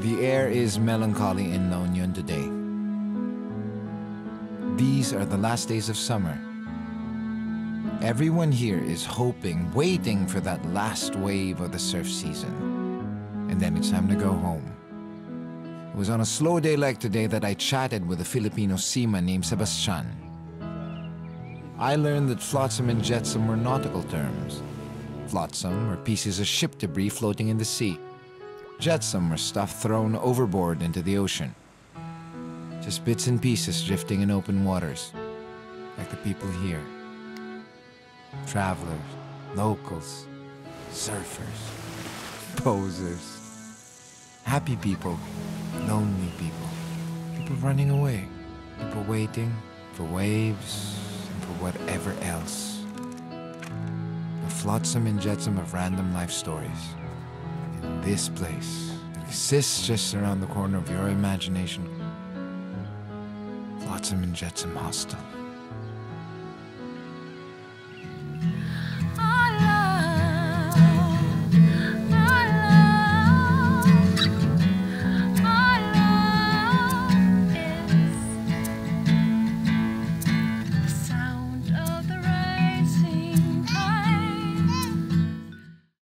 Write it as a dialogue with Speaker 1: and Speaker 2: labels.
Speaker 1: The air is melancholy in La Union today. These are the last days of summer. Everyone here is hoping, waiting for that last wave of the surf season. And then it's time to go home. It was on a slow day like today that I chatted with a Filipino seaman named Sebastian. I learned that flotsam and jetsam were nautical terms. Flotsam were pieces of ship debris floating in the sea. Jetsam were stuff thrown overboard into the ocean. Just bits and pieces drifting in open waters, like the people here. Travelers, locals, surfers, posers. Happy people, lonely people. People running away. People waiting for waves and for whatever else. A flotsam and jetsam of random life stories. This place exists just around the corner of your imagination. Flotsam and jetsam hostel.